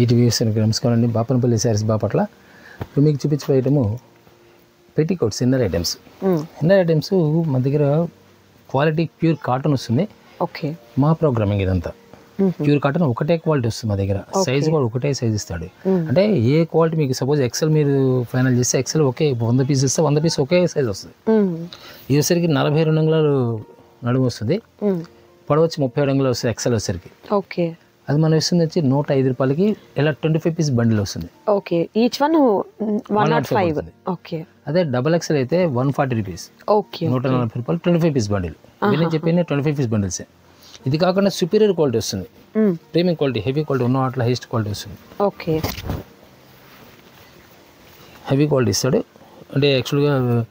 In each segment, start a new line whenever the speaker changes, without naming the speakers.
ETV నమస్కారం అండి బాపనపల్లి శారీస్ బాపట్ల ఇప్పుడు మీకు చూపించే item petticoats inner items. Inner items మన దగ్గర క్వాలిటీ ప్యూర్ కాటన్ వస్తుంది.
ఓకే.
మా ప్రోగ్రామింగ్ ఇదంతా. ప్యూర్ కాటన్ ఒకటే క్వాలిటీ వస్తుంది మా దగ్గర. సైజ్ కూడా ఒకటే సైజ్ ఇస్తాడు. అంటే ఏ క్వాలిటీ మీకు సపోజ్ ఎక్సెల్ మీరు ఫైనల్ చేస్తే ఎక్సెల్ ఒకే వంద పీస్ ఇస్తే వంద పీస్ ఒకే సైజ్ వస్తుంది. ఇది వచ్చేసరికి నలభై రెండు అంగుళాలు నడుము వస్తుంది. పొడవు వచ్చి ముప్పై ఏడు అంగుళాలు వస్తుంది ఎక్సెల్ వచ్చేసరికి.
ఓకే.
అది మనం ఇస్తుంది వచ్చి నూట ఐదు రూపాయలకి ఇలా ట్వంటీ ఫైవ్ పీస్ బండిల్ వస్తుంది.
Okay each one one nought five. Okay
అదే డబల్ ఎక్సెల్ అయితే వన్ ఫార్టీ రూపీస్
ఓకే
నూట నలభై రూపాయలు ట్వంటీ ఫైవ్ పీస్ బండిల్. నేను చెప్పిన ట్వంటీ ఫైవ్ పీస్ బండిల్సే. ఇది కాకుండా సుపీరియర్ క్వాలిటీ వస్తుంది. ప్రీమియం క్వాలిటీ హెవీ క్వాలిటీ ఉన్న వాటిలో హైయెస్ట్ క్వాలిటీ వస్తుంది.
ఓకే
హెవీ క్వాలిటీ ఇస్తాడు. అంటే యాక్చువల్గా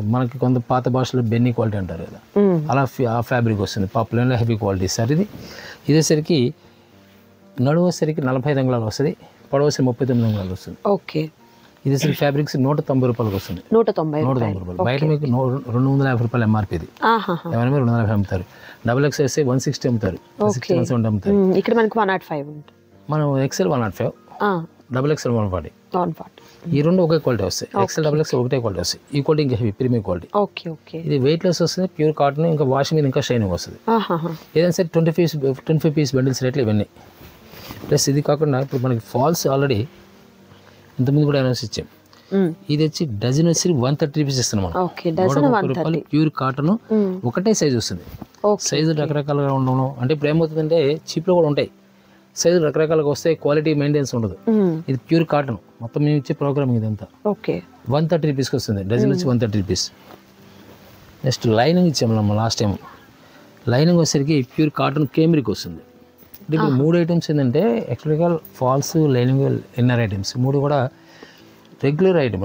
మనకి కొంత పాత భాషలో బెన్నీ క్వాలిటీ అంటారు కదా. అలా ఫి- ఆ ఫ్యాబ్రిక్ వస్తుంది. పాపులర్లో హెవీ క్వాలిటీ ఇస్తారు ఇది. ఇదేసరికి నడువు వచ్చేసరికి నలభై ఐదు అంగుళాలు వస్తుంది పొడవు వచ్చి ముప్పై తొమ్మిది అంగుళాలు వస్తుంది.
ఓకే.
ఇది ఫ్యాబ్రిక్స్ నూట తొంభై రూపాయలకు వస్తుంది.
నూట తొంభై
నూట తొంభై రూపాయలు. బయట మీకు రెండు వందల యాభై రూపాయలు ఎంఆర్పీ ఇది. ఎవరైనా రెండు వందల యాభై అమ్ముతారు. డబుల్ ఎక్స్ వేస్తే వన్ సిక్స్టీ అమ్ముతారు.
ఇక్కడ మనకి వన్ నాట్ ఫైవ్
మనం XL one nought five double XL one forty.
One forty.
ఈ రెండు ఒకే క్వాలిటీ వస్తాయి. ఎక్సెల్ డబుల్ ఎక్సెల్ ఒకటే క్వాలిటీ వస్తాయి. ఈ క్వాలిటీ ఇంకా heavy premium quality.
Okay okay.
ఇది వెయిట్ లెస్ వస్తుంది ప్యూర్ కాటన్ ఇంకా వాషింగ్ మీద ఇంకా షైనింగ్ వస్తుంది. ఏదైనా సరే twenty piece twenty five piece bundles రేట్లు ఇవన్నీ. ప్లస్ ఇది కాకుండా ఇప్పుడు మనకి ఫాల్స్ ఆల్రెడీ ఇంతకుముందు కూడా అనౌన్స్ ఇచ్చాం. ఇది వచ్చి డజన్ వచ్చి వన్ థర్టీ రూపీస్ ఇస్తున్నాం మనం. ప్యూర్ కాటన్ ఒకటే సైజ్ వస్తుంది. సైజు రకరకాలుగా ఉండడం. అంటే ఇప్పుడు ఏమవుతుందంటే చీప్లో కూడా ఉంటాయి. సైజు రకరకాలుగా వస్తాయి క్వాలిటీ మెయింటెనెన్స్ ఉండదు. ఇది ప్యూర్ కాటన్. మొత్తం మేము ఇచ్చే ప్రోగ్రామ్ ఇదంతా
ఓకే.
వన్ థర్టీ రూపీస్కి వస్తుంది. డజన్ వచ్చి one thirty rupees. Next lining ఇచ్చాము మనం లాస్ట్ టైం లైనింగ్ వచ్చేసరికి ప్యూర్ కాటన్ కేమ్రిక్ వస్తుంది. అంటే ఇప్పుడు మూడు ఐటమ్స్ ఏంటంటే యాక్చువల్గా ఫాల్స్ లైనింగ్ ఇన్నర్ ఐటమ్స్ మూడు కూడా రెగ్యులర్ ఐటమ్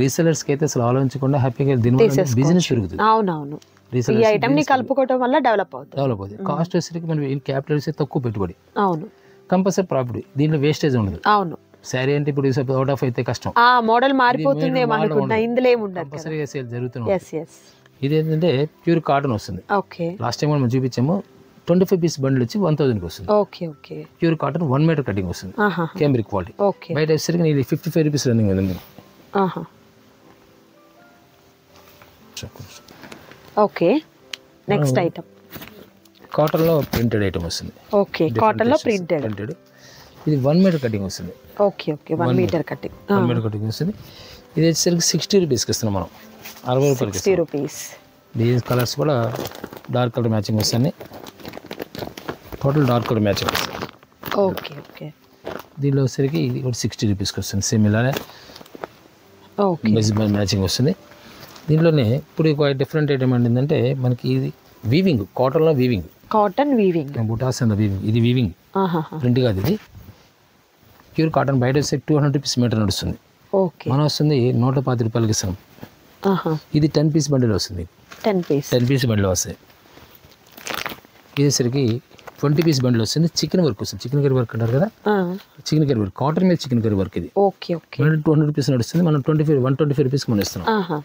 రీసెలర్స్కి అయితే అసలు ఆలోచించకుండా హ్యాపీగా దీనివల్ల బిజినెస్ పెరుగుతుంది.
అవునవును. ఈ
రీసెలర్స్
ఐటమ్ని కలుపుకోవడం వల్ల డెవలప్ అవుతుంది.
డెవలప్ అవుతుంది. కాస్ట్ వచ్చేసరికి మనం క్యాపిటల్ వేస్తే తక్కువ పెట్టుబడి.
అవును.
కంపల్సరీ ప్రాఫిట్ దీంట్లో వేస్టేజ్ ఉండదు.
అవును.
శారీ అంటే ఇప్పుడు అవుట్ ఆఫ్ అయితే కష్టం.
ఆ మోడల్ మారిపోతుందేమో అనుకుంటా ఇందులో ఏముండదు
కంపల్సరీగా సేల్ జరుగుతుంది ఇది ఏంటంటే ప్యూర్ కాటన్ వస్తుంది.
ఓకే
లాస్ట్ టైం మనం చూపించాము ట్వంటీ ఫైవ్ పీస్ బండిల్ వచ్చి వన్ థౌసండ్కి వస్తుంది.
Okay okay
pure cotton one metre cutting వస్తుంది. కేంబ్రిక్ క్వాలిటీ
ఓకే
బయట వచ్చేసరికి నీది ఫిఫ్టీ ఫైవ్ రూపీస్ రన్నింగ్ ఉంది.
ఆహా. ఓకే. నెక్స్ట్ ఐటమ్
కాటన్లో ప్రింటెడ్ ఐటమ్ వస్తుంది.
ఓకే కాటన్లో ప్రింటెడ్
ప్రింటెడ్ ఇది వన్ మీటర్ కటింగ్ వస్తుంది.
Okay okay one metre cutting
one metre cutting వస్తుంది. ఇది వచ్చేసరికి సిక్స్టీ రూపీస్కి ఇస్తున్నాం మనం. అరవై రూపాయలకి
సిక్స్టీ రూపీస్
దీని కలర్స్ కూడా డార్క్ కలర్ మ్యాచింగ్ వస్తాయి టోటల్ డార్క్ కలర్ మ్యాచింగ్ వస్తుంది.
Okay okay.
దీనిలో వచ్చేసరికి ఇది కూడా సిక్స్టీ రూపీస్కి వస్తుంది. సేమ్ ఇలానే
ఓకే
మ్యాచింగ్ వస్తుంది. దీంట్లోనే ఇప్పుడు డిఫరెంట్ ఐటమ్ ఏంటంటే మనకి ఇది వీవింగ్ కాటన్లో weaving
cotton weaving
buttas and weaving ఇది వీవింగ్ ప్రింట్ కాదు ఇది. ప్యూర్ కాటన్ బయట వస్తే టూ హండ్రెడ్ రూపీస్ మీటర్ నడుస్తుంది.
ఓకే
మనం వస్తుంది నూట పాతి రూపాయలకి ఇస్తాం.
ఆహా.
ఇది టెన్ పీస్ బండిల్ వస్తుంది.
Ten piece
ten piece bundle వస్తాయి. ఇదేసరికి ట్వంటీ పీస్ బండిల్ వస్తుంది. చికెన్ వర్క్ వస్తుంది. చికెన్ కర్రీ వర్క్ అంటారు కదా? చికెన్ కర్రీ వర్క్ కాటన్ మీద చికెన్ కర్రీ వర్క్ ఇది.
Okay okay
two hundred rupees నడుస్తుంది. మనం twenty five one twenty five రూపీస్కి మనం ఇస్తున్నాం.
ఆహా.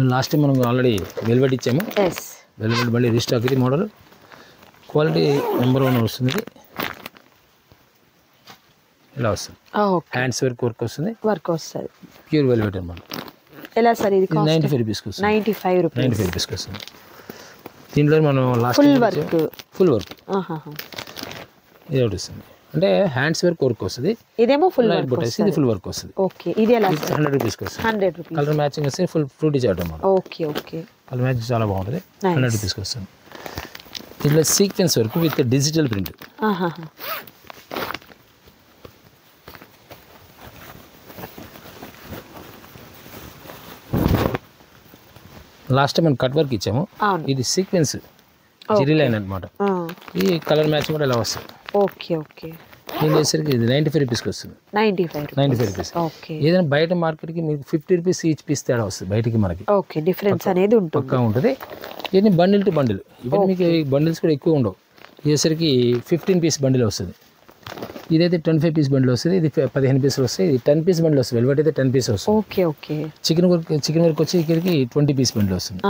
లాస్ట్ టైం మనం ఆల్రెడీ వెల్వెట్ ఇచ్చాము. వెల్వెట్ మళ్ళీ రీస్టాక్ ఇది మోడల్. క్వాలిటీ నెంబర్ వన్ వస్తుంది. ఇలా వస్తుంది.
ఓకే
హ్యాండ్స్ వర్క్ వర్క్ వస్తుంది.
వర్క్ వస్తుంది.
ప్యూర్ వెల్వెట్ అనమాట
ఎలా సార్ ఇది కాస్ట్
నైంటీ ఫైవ్ రూపీస్కి వస్తుంది.
Ninety five
ninety
rupees
five రూపీస్కి వస్తుంది. దీంట్లో మనం last
full work
full work ఇది ఒకటి వస్తుంది. అంటే హ్యాండ్స్ వర్క్ వర్క్ వస్తుంది.
ఇదేమో ఫుల్
లైట్ బొట్టేసి ఇది ఫుల్ వర్క్ వస్తుంది.
ఓకే ఇది ఎలా
హండ్రెడ్ వస్తుంది.
హండ్రెడ్ రూపీస్
కలర్ మ్యాచింగ్ వస్తే ఫుల్ ఫ్రూటీ చేయడం అనమాట
ఓకే ఓకే.
కలర్ మ్యాచింగ్ చాలా బాగుంటుంది. హండ్రెడ్ రూపీస్కి వస్తుంది. దీంట్లో sequence work with digital print last time మనం కట్ వర్క్ ఇచ్చాము. ఇది సీక్వెన్స్ జిరీ లైన్ అనమాట ఈ కలర్ మ్యాచింగ్ కూడా ఇలా వస్తుంది?
Okay okay.
దీని వచ్చేసరికి ఇది నైంటీ ఫైవ్ రూపీస్కి వస్తుంది.
Ninety five
ninety five rupees
okay.
ఏదైనా బయట మార్కెట్కి మీకు ఫిఫ్టీ రూపీస్ ఈచ్ పీస్ తేడా వస్తుంది బయటికి మనకి.
ఓకే డిఫరెన్స్ అనేది ఉంటుంది.
పక్కా ఉంటుంది. ఇవన్నీ బండిల్ టు బండిల్ ఇవన్నీ మీకు బండిల్స్ కూడా ఎక్కువ ఉండవు. ఇదేసరికి ఫిఫ్టీన్ పీస్ బండిల్ వస్తుంది. ఇదైతే ట్వంటీ ఫైవ్ పీస్ బండిల్ వస్తుంది ఇది పదిహేను పీసులు వస్తాయి ఇది టెన్ పీస్ బండిల్ వస్తుంది వెల్వెట్ అయితే టెన్ పీస్ వస్తుంది.
Okay okay.
Chikan work chikan work వచ్చి ఇక్కడికి ట్వంటీ పీస్ బండిల్ వస్తుంది.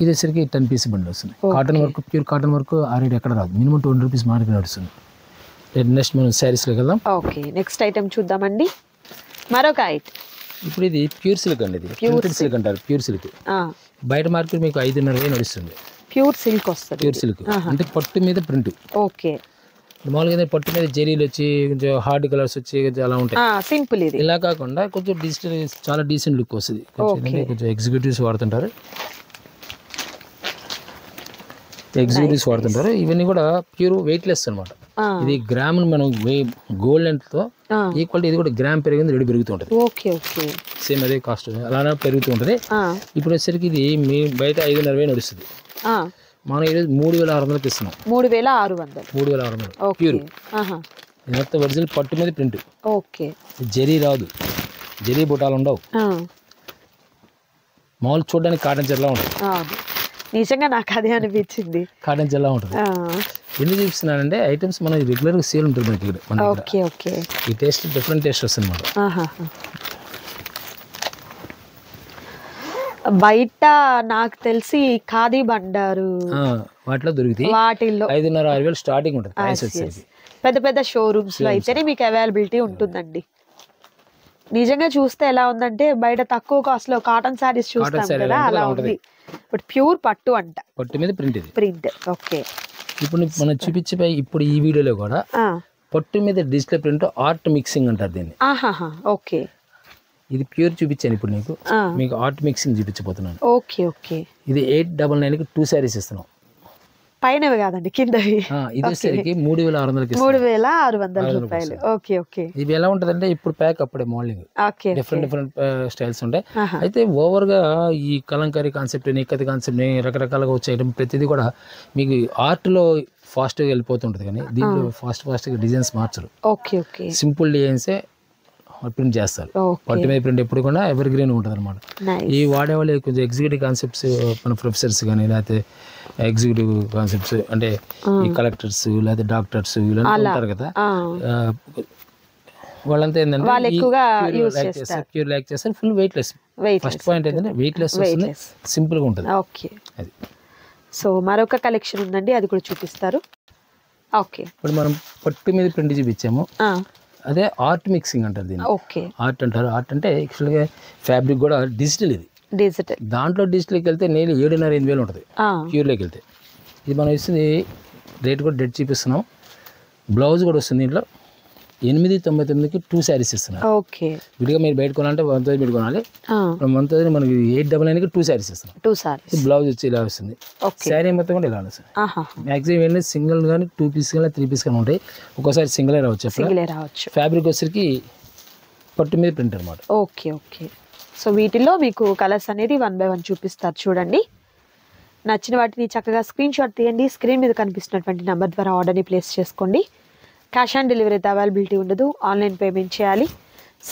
ఇది వచ్చరికి టెన్ పీస్ బండిల్ వస్తుంది. Cotton work pure cotton work ఆ రేట్ ఎక్కడ రాదు. Minimum two hundred rupees market నడుస్తుంది. నెక్స్ట్ మనం శారీస్లోకి వెళ్దాం.
ఓకే నెక్స్ట్ ఐటమ్ చూద్దామండి. మరొక ఐటమ్
ఇప్పుడు ఇది ప్యూర్ సిల్క్ అండి ఇది. ప్యూర్ సిల్క్ అంటారు ప్యూర్ సిల్క్ బయట మార్కెట్ మీకు ఐదున్నర నడుస్తుంది.
ప్యూర్ సిల్క్ వస్తుంది.
ప్యూర్ సిల్క్ అంటే పట్టు మీద ప్రింట్.
ఓకే.
మామూలుగా పట్టు మీద జెరీలు వచ్చి కొంచెం హార్డ్ కలర్స్ వచ్చి కొంచెం అలా ఉంటాయి.
సింపుల్ ఇది.
ఇలా కాకుండా కొంచెం డిజిటల్ చాలా డీసెంట్ లుక్ వస్తుంది. కొంచెం ఎగ్జిక్యూటివ్స్ వాడుతుంటారు. ఎగ్జిక్యూటివ్స్ వాడుతుంటారు. ఇవన్నీ కూడా ప్యూర్ వెయిట్లెస్ అనమాట
ఆ,
ఇది గ్రామ్ మనం
గోల్డ్తో
ఈక్వల్ ఇది కూడా గ్రామ్ పెరిగింది రెడీ పెరుగుతూ ఉంటుంది
ఓకే ఓకే
సేమ్ అదే కాస్ట్ అలానే పెరుగుతూ ఉంటుంది ఇప్పుడు వచ్చేసరికి ఇది మీ బయట ఐదున్నర వేలు నడుస్తుంది. మనం ఈరోజు మూడు వేల ఆరు వందలకి ఇస్తున్నాం.
మూడు వేల ఆరు వందలు.
మూడు వేల ఆరు వందలు. ప్యూర్. మొత్తం ఒరిజినల్ పట్టు మీద ప్రింట్.
ఓకే.
జరీ రాదు. జరీ బుటాలు ఉండవు. మామూలు చూడడానికి కాటన్ చెల్లా ఉంటుంది.
నిజంగా నాకు అదే అనిపించింది.
కాటన్ చెల్లా ఉంటుంది. ఎందుకు చూపిస్తున్నానంటే ఐటమ్స్ మన రెగ్యులర్గా సేల్ ఉంటుంది మనకి ఇక్కడ
ఓకే ఓకే.
ఈ టేస్ట్ డిఫరెంట్ టేస్ట్ వస్తుంది అనమాట
ఆహాహా. బయట నాకు తెలిసి ఖాదీ బండారు
వాటిలో దొరుకుతాయి
వాటిల్లో.
ఐదున్నర ఆరు వేలు స్టార్టింగ్ ఉంటుంది
పెద్ద పెద్ద షోరూమ్స్లో అయితేనే మీకు అవైలబిలిటీ ఉంటుందండి. నిజంగా చూస్తే ఎలా ఉందంటే బయట తక్కువ కాస్ట్లో కాటన్ శారీస్ చూస్తాం కదా అలా ఉంది. బట్ ప్యూర్ పట్టు అంట.
పట్టు మీద ప్రింట్ ఇది.
ప్రింట్ ఓకే
ఇప్పుడు మనం చూపించే ఇప్పుడు ఈ వీడియోలో కూడా పట్టు మీద డిజిటల్ ప్రింట్ ఆర్ట్ మిక్సింగ్ అంటారు దీన్ని.
ఓకే
ఇది ప్యూర్ చూపించాను ఇప్పుడు నీకు. మీకు ఆర్ట్ మిక్సింగ్ చూపించబోతున్నాను.
Okay okay.
ఇది ఎయిట్ డబల్ నైన్కి టూ శారీస్ ఇస్తున్నాం.
పైనవి కాదండి కిందవి.
ఆ, ఇది వచ్చేసరికి మూడు వేల ఆరు వందలకి
మూడు వేల ఆరు వందల రూపాయలు. Okay okay.
ఇవి ఎలా ఉంటుందంటే ఇప్పుడు ప్యాక్ అప్పుడే modelling
okay
different different styles ఉంటాయి. అయితే ఓవర్గా ఈ కలంకారీ కాన్సెప్ట్ నిక్కతి కాన్సెప్ట్ రకరకాలుగా వచ్చే item ప్రతిదీ కూడా మీకు ఆర్ట్లో ఫాస్ట్గా వెళ్ళిపోతుంటుంది కానీ దీంట్లో ఫాస్ట్ ఫాస్ట్గా డిజైన్స్ మార్చరు.
Okay okay.
సింపుల్ డిజైన్సే ప్రింట్ చేస్తారు. పట్టు మీద ప్రింట్ ఎప్పుడు కూడా ఎవర్ గ్రీన్ ఉంటుంది అనమాట ఈ వాడేవాళ్ళు కొంచెం ఎగ్జిక్యూటివ్ కాన్సెప్ట్స్ మన ప్రొఫెసర్స్ కానీ లేకపోతే ఎగ్జిక్యూటివ్ కాన్సెప్ట్స్ అంటే ఈ కలెక్టర్స్ లేకపోతే డాక్టర్స్ వీళ్ళంతా ఉంటారు కదా. వాళ్ళంతా ఏంటంటే
use
లైక్ చేస్తారు. Full weight less first point ఏంటంటే వెయిట్ లెస్ వస్తుంది సింపుల్గా ఉంటుంది.
ఓకే
అది.
సో మరొక కలెక్షన్ ఉందండి అది కూడా చూపిస్తారు. ఓకే
ఇప్పుడు మనం పట్టు మీద ప్రింట్ చూపించాము అదే ఆర్ట్ మిక్సింగ్ అంటారు దీన్ని.
ఓకే.
ఆర్ట్ అంటారు. ఆర్ట్ అంటే యాక్చువల్గా ఫ్యాబ్రిక్ కూడా డిజిటల్ ఇది.
డిజిటల్
దాంట్లో డిజిటల్కి వెళ్తే నేను ఏడున్నర ఎనిమిది వేలు ఉంటుంది. ప్యూర్లోకి వెళ్తే. ఇది మనం ఇస్తుంది రేట్ కూడా డెడ్ చూపిస్తున్నాం. బ్లౌజ్ కూడా వస్తుంది దీంట్లో. ఎనిమిది తొంభై తొమ్మిదికి టూ శారీస్ ఇస్తున్నాం
ఓకే.
విడిగా మీరు బయట కొనాలంటే వన్ థౌసండ్ మీరు కొనాలి. వన్ థౌసండ్ మనకి ఎయిట్ డబల్ నైన్కి టూ శారీస్ ఇస్తున్నాం
టూ
ఇది బ్లౌజ్ వచ్చి ఇలా వస్తుంది.
ఓకే.
శారీ మొత్తం కూడా ఇలా వస్తుంది.
ఆహా.
మ్యాక్సిమం ఏంటంటే సింగిల్ కానీ టూ పీస్ కానీ త్రీ పీస్ కానీ ఉంటాయి. ఒక్కోసారి సింగిలే రావచ్చు
సింగిలే రావచ్చు.
ఫ్యాబ్రిక్ వచ్చేసరికి పట్టు మీద ప్రింట్ అనమాట
ఓకే ఓకే. సో వీటిలో మీకు కలర్స్ అనేది వన్ బై వన్ చూపిస్తారు చూడండి. నచ్చిన వాటిని చక్కగా స్క్రీన్ షాట్ తీయండి. స్క్రీన్ మీద కనిపిస్తున్నటువంటి నెంబర్ ద్వారా ఆర్డర్ని ప్లేస్ చేసుకోండి. క్యాష్ ఆన్ డెలివరీ అయితే అవైలబిలిటీ ఉండదు ఆన్లైన్ పేమెంట్ చేయాలి.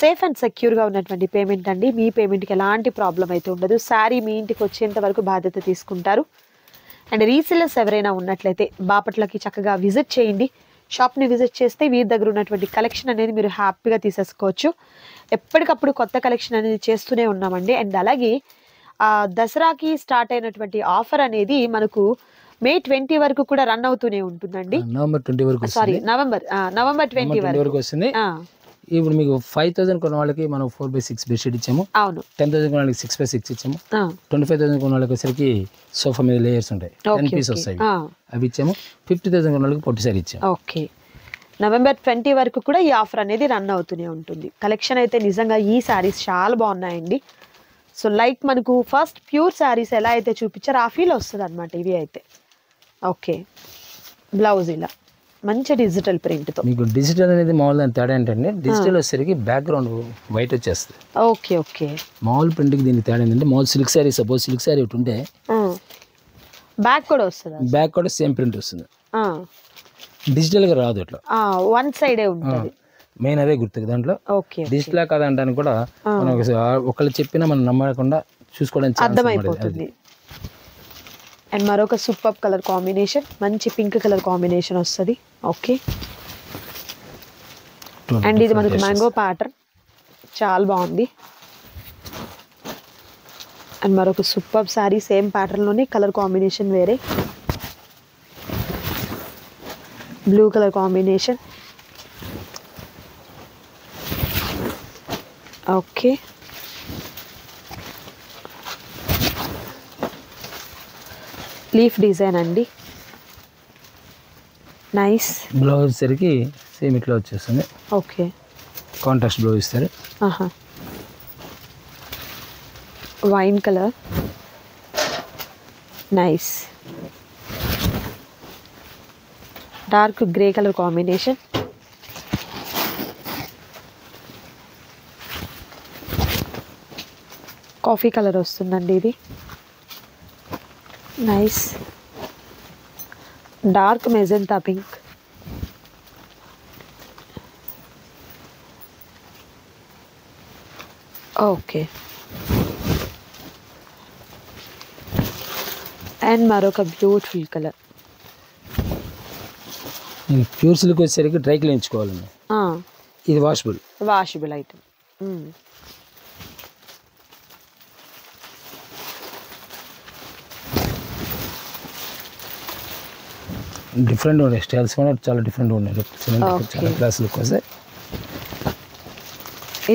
సేఫ్ అండ్ సెక్యూర్గా ఉన్నటువంటి పేమెంట్ అండి. మీ పేమెంట్కి ఎలాంటి ప్రాబ్లం అయితే ఉండదు. శారీ మీ ఇంటికి వచ్చేంత వరకు బాధ్యత తీసుకుంటారు. అండ్ రీసెలర్స్ ఎవరైనా ఉన్నట్లయితే బాపట్లకి చక్కగా విజిట్ చేయండి. షాప్ని విజిట్ చేస్తే వీరి దగ్గర ఉన్నటువంటి కలెక్షన్ అనేది మీరు హ్యాపీగా తీసేసుకోవచ్చు. ఎప్పటికప్పుడు కొత్త కలెక్షన్ అనేది చేస్తూనే ఉన్నామండి. అండ్ అలాగే దసరాకి స్టార్ట్ అయినటువంటి ఆఫర్ అనేది మనకు మే ట్వంటీ వరకు కూడా రన్ అవుతూనే ఉంటుందండి.
నవంబర్ ట్వంటీ వరకు
సారీ నవంబర్ నవంబర్ ట్వంటీ వరకు
వస్తుంది. ఇప్పుడు మీకు ఫైవ్ థౌసండ్ కొన్న వాళ్ళకి మనం ఫోర్ బై సిక్స్ బెడ్షీట్ ఇచ్చాము.
అవును.
టెన్ థౌసండ్ కొన్న వాళ్ళకి సిక్స్ బై సిక్స్ ఇచ్చాము. ట్వంటీ ఫైవ్ థౌసండ్ కొన్న వాళ్ళకి వచ్చేసరికి సోఫా మీద లేయర్స్ ఉంటాయి. టెన్ పీస్ వస్తాయి. అవి ఇచ్చాము. ఫిఫ్టీ థౌసండ్ కొన్న వాళ్ళకి పొట్టి సారీ ఇచ్చాము.
ఓకే నవంబర్ ట్వంటీ వరకు కూడా ఈ ఆఫర్ అనేది రన్ అవుతూనే ఉంటుంది. కలెక్షన్ అయితే నిజంగా ఈ శారీస్ చాలా బాగున్నాయండి. సో లైక్ మనకు ఫస్ట్ ప్యూర్ శారీస్ ఎలా అయితే చూపించారో ఆ ఫీల్ వస్తుంది అనమాట ఇవి అయితే. ఓకే. బ్లౌజ్ ఇలా. మంచి డిజిటల్ ప్రింట్తో
మీకు డిజిటల్ అనేది మామూలు తేడా ఏంటంటే డిజిటల్ వచ్చేసరికి బ్యాక్గ్రౌండ్ వైట్ వచ్చేస్తుంది.
Okay okay.
మామూలు ప్రింట్కి దీనికి తేడా ఏంటంటే మామూలు silk sari suppose silk sari ఒకటి ఉంటే
బ్యాక్ కూడా వస్తుంది?
బ్యాక్ కూడా సేమ్ ప్రింట్ వస్తుంది. డిజిటల్గా రాదు ఇట్లా
వన్ సైడే ఉంటుంది.
మెయిన్ అదే గుర్తు దాంట్లో.
ఓకే
డిజిటల్ కాదంటానికి కూడా మనం ఒకళ్ళు చెప్పినా మనం నమ్మకుండా చూసుకోవడానికి.
అర్థమైపోతుంది. అండ్ మరొక సూపర్ కలర్ కాంబినేషన్ మంచి పింక్ కలర్ కాంబినేషన్ వస్తుంది. ఓకే అండ్ ఇది మనకు మ్యాంగో ప్యాటర్న్ చాలా బాగుంది. అండ్ మరొక సూపర్ శారీ సేమ్ ప్యాటర్న్లోనే కలర్ కాంబినేషన్ వేరే. Blue colour combination okay leaf design అండి. నైస్.
బ్లౌజ్ సరికి సేమ్ ఇట్లా వచ్చేస్తుంది.
ఓకే.
కాంట్రాస్ట్ బ్లౌజ్ ఇస్తారు.
ఆహా. Wine colour. Nice. Dark grey colour combination. Coffee colour వస్తుందండి ఇది. Nice dark magenta pink okay and మరొక బ్యూటిఫుల్ కలర్
ప్యూర్ సిల్క్ వచ్చేసరికి డ్రై క్లీనించుకోవాలండి ఇది వాషబుల్
వాషబుల్ ఐటమ్
డిఫరెంట్ ఉన్నాయి స్టైల్స్ కూడా చాలా డిఫరెంట్ ఉన్నాయి చాలా. క్లాస్ లుక్ వస్తాయి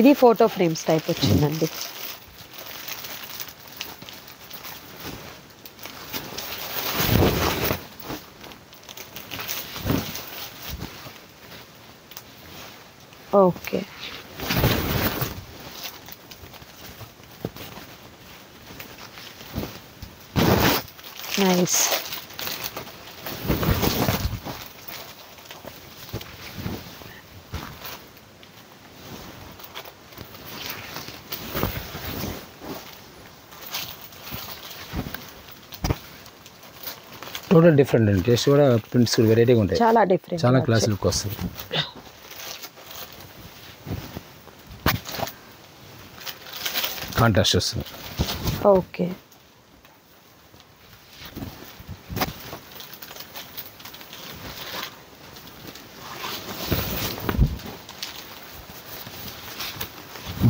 ఇది ఫోటో ఫ్రేమ్స్ టైప్ వచ్చిందండి. ఓకే. నైస్
టోటల్ డిఫరెంట్ అండి. టేస్ట్ కూడా ప్రింట్స్ కూడా వెరైటీగా ఉంటాయి.
చాలా డిఫరెంట్
చాలా క్లాస్ లుక్ వస్తుంది. కాంట్రాస్ట్ వస్తుంది.
Okay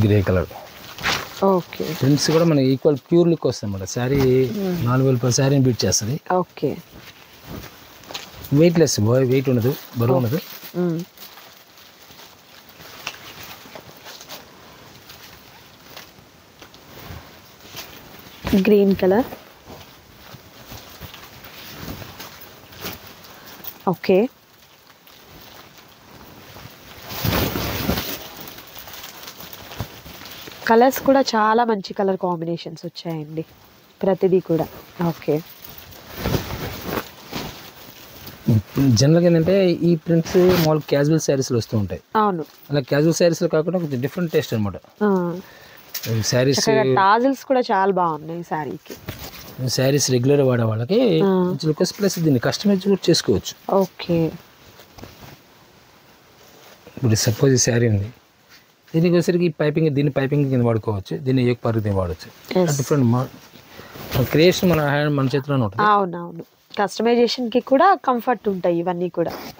grey colour
okay
prints కూడా మనకి ఈక్వల్ ప్యూర్ లుక్ వస్తుంది అన్నమాట. శారీ నాలుగు వేల శారీని బీట్ చేస్తుంది.
ఓకే
వెయిట్లెస్ వెయిట్ ఉండదు బరువు ఉండదు
గ్రీన్ కలర్ ఓకే. కలర్స్ కూడా చాలా మంచి కలర్ కాంబినేషన్స్ వచ్చాయండి. ప్రతిదీ కూడా. ఓకే.
జనరల్గా ఏంటంటే ఈ ప్రింట్స్ మామూలు క్యాజువల్ శారీస్లో వస్తూ ఉంటాయి.
అవును.
అలా క్యాజువల్ శారీస్లో కాకుండా కొంచెం డిఫరెంట్ టేస్ట్ అనమాట శారీస్
టాజిల్స్ కూడా చాలా బాగున్నాయి శారీకి
శారీస్ రెగ్యులర్ వాడే వాళ్ళకి. లుకస్ ప్లస్ దీన్ని కస్టమైజ్ కూడా చేసుకోవచ్చు.
ఓకే.
ఇప్పుడు సపోజ్ ఈ శారీ ఉంది దీనికి వచ్చరికి ఈ పైపింగ్ దీన్ని పైపింగ్ కింద వాడుకోవచ్చు. దీన్ని ఏక పరుగు వాడచ్చు. డిఫరెంట్ క్రియేషన్ మన హ్యాండ్ మన చేతిలోనే ఉంటుంది.
అవునవును. కస్టమైజేషన్కి కూడా కంఫర్ట్ ఉంటాయి ఇవన్నీ కూడా.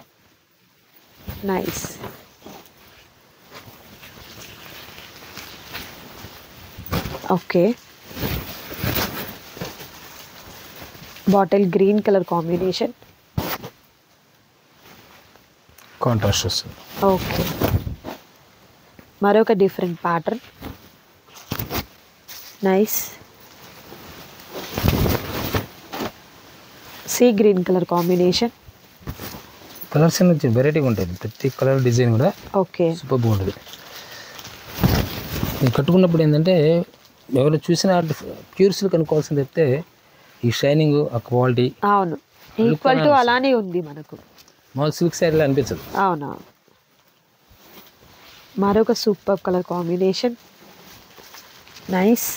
Nice okay. Bottle green colour combination.
Contrast వస్తుంది.
ఓకే. మరొక different pattern. Nice sea green colour combination.
Colours నుంచి వెరైటీగా ఉంటుంది. ప్రతి కలర్ డిజైన్ కూడా
ఓకే.
సూపర్గా ఉంటుంది. ఇది కట్టుకున్నప్పుడు ఏంటంటే ఎవరు చూసినా ప్యూర్ సిల్క్ అనుకోవాల్సింది చెప్తే ఈ షైనింగ్ ఆ క్వాలిటీ
అవును. ఈక్వల్ టు అలానే ఉంది మనకు.
మామూలు సిల్క్ శారీలో అనిపించదు.
అవునా? మరొక super colour combination. Nice.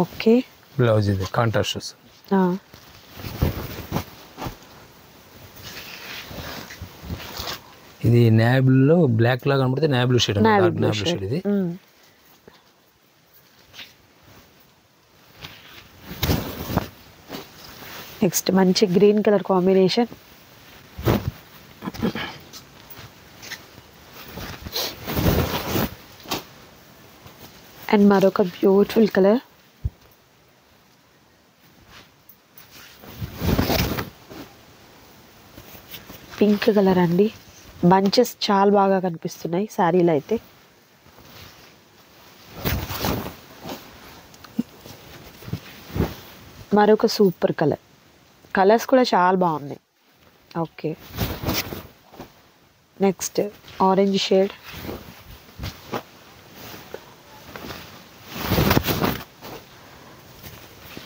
Okay.
Blouse ఇది కాంట్రాస్ట్ వస్తుంది ఇది నాబ్లో బ్లాక్ లాగా కనబడితే నాబ్లూ షేడ్ నాబ్లూ షేడ్. ఇది.
నెక్స్ట్ మంచి గ్రీన్ కలర్ కాంబినేషన్. అండ్ మరొక బ్యూటిఫుల్ కలర్. పింక్ కలర్ అండి. బంచెస్ చాలా బాగా కనిపిస్తున్నాయి శారీలు అయితే. మరొక సూపర్ కలర్. కలర్స్ కూడా చాలా బాగున్నాయి. ఓకే. Next orange shade.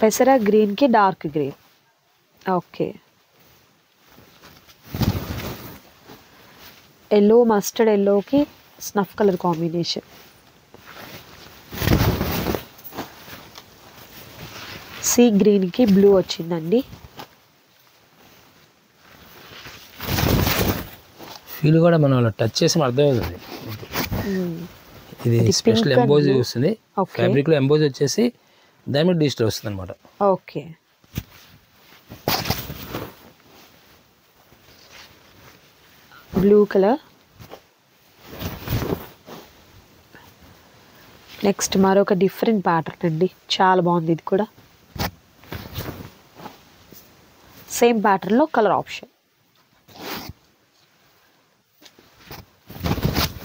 పెసర గ్రీన్కి dark green. Okay. Yellow mustard ఎల్లోకి స్నఫ్ కలర్ కాంబినేషన్ సీ గ్రీన్కి బ్లూ వచ్చిందండి
ఫీల్ కూడా మనం అలా టచ్ చేసి అర్థమవుతుంది
మ్మ్.
ఇది స్పెషల్ ఎంబోజ్. వస్తుంది. ఫ్యాబ్రిక్లో ఎంబోజ్ వచ్చేసి దాని మీద డిజిటల్ వస్తుంది అనమాట
ఓకే బ్లూ కలర్ నెక్స్ట్ మరొక డిఫరెంట్ ప్యాటర్న్ అండి. చాలా బాగుంది ఇది కూడా. సేమ్ ప్యాటర్న్లో కలర్ ఆప్షన్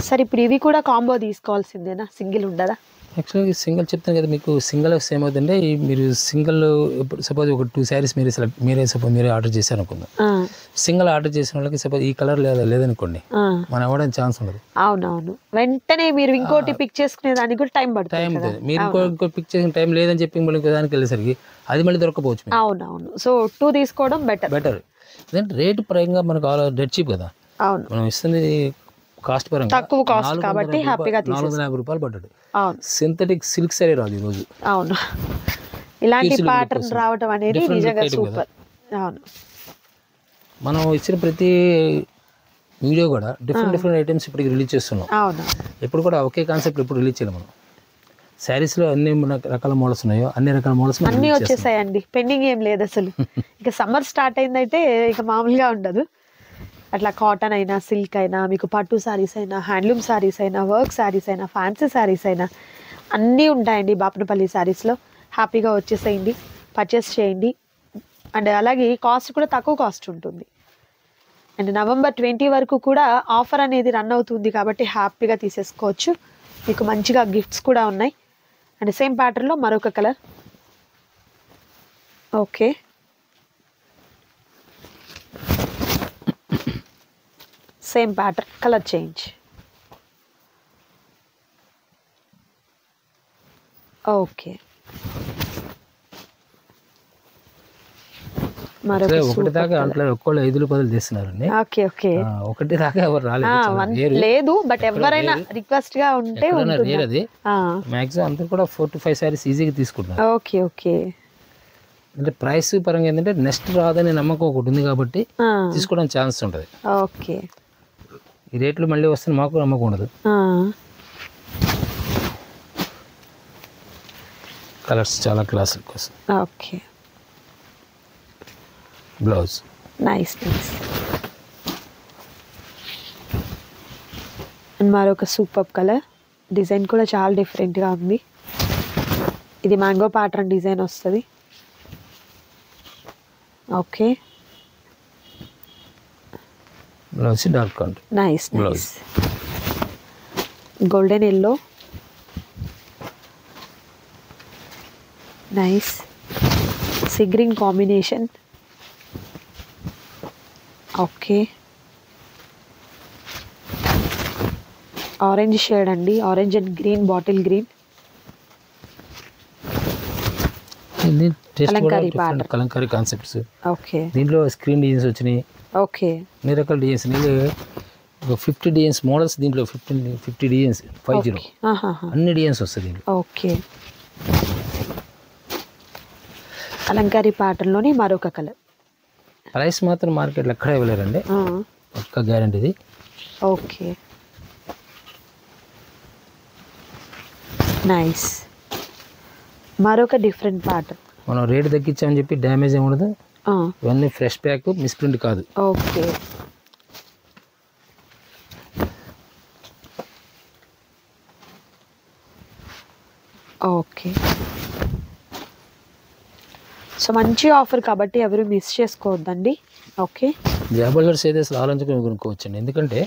సరే ఇప్పుడు ఇవి కూడా కాంబో తీసుకోవాల్సిందేనా? సింగిల్ ఉండదా?
యాక్చువల్గా సింగిల్ చెప్తాను కదా మీకు సింగిల్ వస్తే ఏమవుతుందంటే మీరు సింగిల్ ఇప్పుడు సపోజ్ ఒక టూ శారీస్ మీరే సెలెక్ట్ మీరే సపోజ్ మీరే ఆర్డర్ చేశారు అనుకుందాం సింగిల్ ఆర్డర్ చేసిన వాళ్ళకి సపోజ్ ఈ కలర్ లేదా లేదనుకోండి మనం ఇవ్వడానికి ఛాన్స్ ఉండదు.
అవునవును. వెంటనే మీరు ఇంకోటి పిక్ చేసుకునే దానికి కూడా టైం
టైం
పడుతుంది
ఉంటుంది. మీరు ఇంకో ఇంకో పిక్ చేసిన టైం లేదని చెప్పి మళ్ళీ ఇంకో దానికి వెళ్ళేసరికి అది మళ్ళీ దొరకపోవచ్చు
అవునవును. సో టూ తీసుకోవడం బెటర్
బెటర్ రేటు పరంగా మనకు ఆల్ డెడ్ చీప్ కదా.
అవును.
మనం ఇస్తుంది కాస్ట్ పరంగా
తక్కువ
వందల
కాబట్టి హ్యాపీగా
నాలుగు వందల యాభై రూపాయలు పడ్డాడు.
అవును.
సింథటిక్ సిల్క్ సారీ రాదు ఈరోజు
అవును. ఇలాంటి ప్యాటర్న్. రావడం అనేది నిజంగా సూపర్ అవును.
మనం ఇచ్చిన ప్రతి వీడియో కూడా డిఫరెంట్ డిఫరెంట్ ఐటమ్స్ ఇప్పటికి రిలీజ్ చేస్తున్నాం.
అవును.
ఎప్పుడు కూడా ఒకే కాన్సెప్ట్ ఎప్పుడు రిలీజ్ చేయలేం మనం. శారీస్లో అన్ని మన- రకాల మోడల్స్ ఉన్నాయో అన్ని రకాల మోడల్స్
అన్నీ వచ్చేసాయండి. పెండింగ్ ఏం లేదు అసలు. ఇక సమ్మర్ స్టార్ట్ అయిందంటే ఇక మామూలుగా ఉండదు. అట్లా కాటన్ అయినా సిల్క్ అయినా మీకు పట్టు శారీస్ అయినా హ్యాండ్లూమ్ శారీస్ అయినా వర్క్ శారీస్ అయినా ఫ్యాన్సీ శారీస్ అయినా అన్నీ ఉంటాయండి బాపనపల్లి శారీస్లో హ్యాపీగా వచ్చేసేయండి పర్చేస్ చేయండి. అండ్ అలాగే కాస్ట్ కూడా తక్కువ కాస్ట్ ఉంటుంది. అండ్ నవంబర్ ట్వంటీ వరకు కూడా ఆఫర్ అనేది రన్ అవుతుంది కాబట్టి హ్యాపీగా తీసేసుకోవచ్చు. మీకు మంచిగా గిఫ్ట్స్ కూడా ఉన్నాయి. అండ్ సేమ్ ప్యాటర్న్లో మరొక colour okay same pattern colour change okay
ఒకటి దాకా అంట్లో ఒక్కళ్ళు ఐదులు పదులు తీస్తున్నారండి
ఓకే ఓకే
ఒకటి దాకా ఎవరు రాలేదు.
లేదు బట్ ఎవరైనా రిక్వెస్ట్గా ఉంటే
rare అది. మాక్సిమం అందరూ కూడా ఫోర్ టు ఫైవ్ సారీస్ ఈజీగా తీసుకుంటున్నారు.
ఓకే ఓకే
అంటే ప్రైస్ పరంగా ఏంటంటే నెక్స్ట్ రాదనే నమ్మకం ఒకటి ఉంది కాబట్టి తీసుకోవడానికి ఛాన్స్ ఉంటుంది.
ఓకే
ఈ రేట్లు మళ్ళీ వస్తే మాకు నమ్మకం ఉండదు. కలర్స్ చాలా క్లాసిక్ కోసం.
Okay.
Blouse.
Nice nice. And మరొక సూపర్ కలర్. డిజైన్ కూడా చాలా డిఫరెంట్గా ఉంది. ఇది మ్యాంగో ప్యాటర్న్ డిజైన్ వస్తుంది. Okay.
Blouse dark count.
Nice. Nice golden yellow nice sea green combination okay orange shade అండి. Orange and green bottle green
ఇది taste కూడా
kalamkari
different. Kalamkari concepts
okay.
దీంట్లో స్క్రీన్ డిజైన్స్ వచ్చినాయి.
Okay.
అన్ని రకాల డిజైన్స్ నీళ్ళు ఒక ఫిఫ్టీ డిజైన్స్ మోడల్స్ దీంట్లో fifteen fifty designs five zero అన్ని డిజైన్స్ వస్తాయి దీంట్లో.
ఓకే. కలంకారీ ప్యాటర్న్లోని మరొక కలర్.
ప్రైస్ మాత్రం మార్కెట్లో ఎక్కడ ఇవ్వలేరండి. ఒక్క గ్యారంటీ ఇది.
ఓకే. నైస్ మరొక డిఫరెంట్ ప్యాటర్న్
మనం రేట్ తగ్గించామని చెప్పి డ్యామేజ్ ఏమి ఉండదు. ఇవన్నీ ఫ్రెష్ ప్యాక్ మిస్ప్రింట్ కాదు.
ఓకే ఓకే సో మంచి ఆఫర్ కాబట్టి ఎవరు మిస్ చేసుకోవద్దండి. ఓకే.
జాబర్లర్స్ అయితే అసలు ఆలోచించుకొని కొనుక్కోవచ్చండి. ఎందుకంటే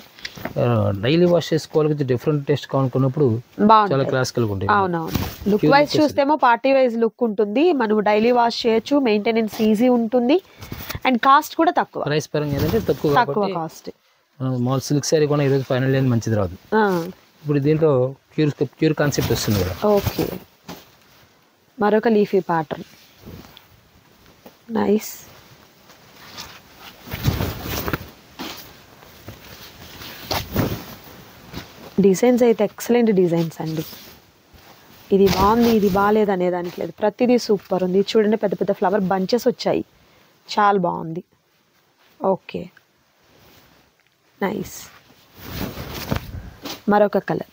డైలీ వాష్ చేసుకోవాలి డిఫరెంట్ టేస్ట్ కావాలనుకున్నప్పుడు
బాగుంది
చాలా క్లాసికల్గా ఉంటాయి
అవునవును. లుక్ వైజ్ చూస్తేమో పార్టీ వైజ్ లుక్ ఉంటుంది. మనం డైలీ వాష్ చేయొచ్చు. మెయింటెనెన్స్ ఈజీ ఉంటుంది. అండ్ కాస్ట్ కూడా తక్కువ.
ప్రైస్ పరంగా ఏంటంటే తక్కువ
తక్కువ కాస్ట్
మామూలు సిల్క్ శారీ కూడా ఈరోజు ఫైనల్ లేని మంచిది రాదు. ఇప్పుడు దీంట్లో క్యూర్ క్యూర్ కాన్సెప్ట్ వస్తుంది కదా.
ఓకే. మరొక లీఫీ ప్యాటర్న్ నైస్ డిజైన్స్ అయితే ఎక్సలెంట్ డిజైన్స్ అండి. ఇది బాగుంది ఇది బాగాలేదు అనే దానికి లేదు. ప్రతిదీ సూపర్ ఉంది. చూడండి పెద్ద పెద్ద ఫ్లవర్ బంచెస్ వచ్చాయి. చాలా బాగుంది. ఓకే. నైస్. మరొక కలర్.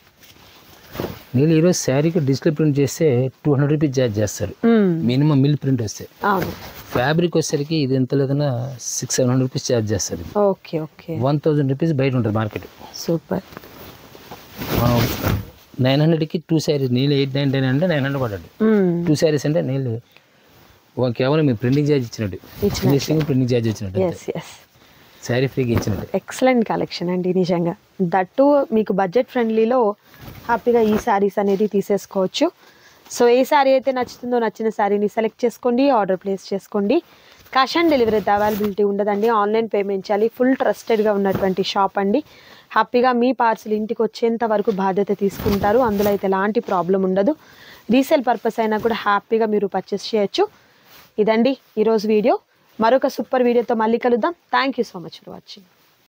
నేను ఈరోజు శారీకి డిజిటల్ ప్రింట్ చేస్తే టూ హండ్రెడ్ రూపీస్ ఛార్జ్ చేస్తారు. మినిమం మిల్ ప్రింట్ వస్తే.
అవును.
ఫ్యాబ్రిక్ వచ్చేసరికి ఇది ఎంత లేదన్నా six seven hundred rupees charge చేస్తారు
okay okay.
One thousand rupees బయట ఉంటుంది మార్కెట్.
సూపర్.
నైన్ హండ్రెడ్కి టూ శారీస్ నీళ్ళు ఎయిట్ నైన్ టెన్ అంటే నైన్ హండ్రెడ్ పడ్డాడు టూ శారీస్ అంటే నీళ్ళు. కేవలం మీరు ప్రింటింగ్ ఛార్జ్
ఇచ్చినట్టు.
ఫినిషింగ్ ప్రింటింగ్ ఛార్జ్ ఇచ్చినట్టు
ఎస్ ఎస్
శారీ ఫ్రీగా ఇచ్చినట్టు.
ఎక్సలెంట్ కలెక్షన్ అండి నిజంగా. దట్టు మీకు బడ్జెట్ ఫ్రెండ్లీలో హ్యాపీగా ఈ శారీస్ అనేది తీసేసుకోవచ్చు. సో ఏ శారీ అయితే నచ్చుతుందో నచ్చిన శారీని సెలెక్ట్ చేసుకోండి ఆర్డర్ ప్లేస్ చేసుకోండి. క్యాష్ ఆన్ డెలివరీ అయితే అవైలబిలిటీ ఉండదండి. ఆన్లైన్ పేమెంట్ చేయాలి. ఫుల్ ట్రస్టెడ్గా ఉన్నటువంటి షాప్ అండి. హ్యాపీగా మీ పార్సిల్ ఇంటికి వచ్చేంత వరకు బాధ్యత తీసుకుంటారు. అందులో అయితే ఎలాంటి ప్రాబ్లం ఉండదు. రీసేల్ పర్పస్ అయినా కూడా హ్యాపీగా మీరు పర్చేస్ చేయొచ్చు. ఇదండి ఈరోజు వీడియో. మరొక సూపర్ వీడియోతో మళ్ళీ కలుద్దాం. Thank you so much for watching.